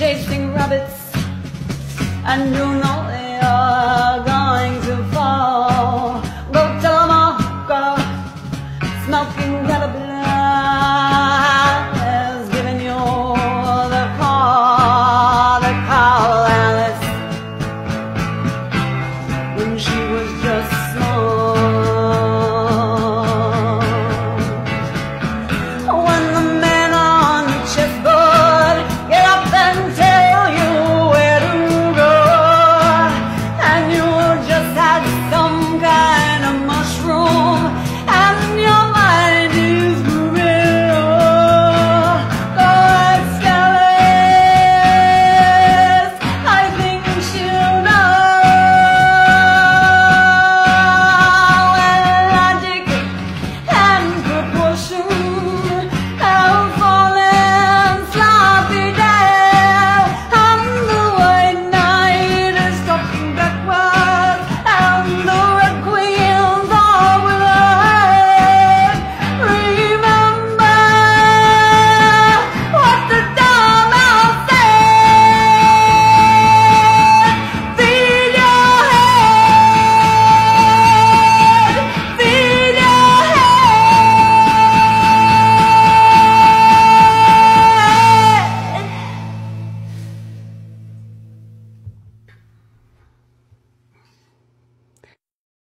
chasing rabbits and you know they are going to fall. Go tell them all, oh, girl, smoking.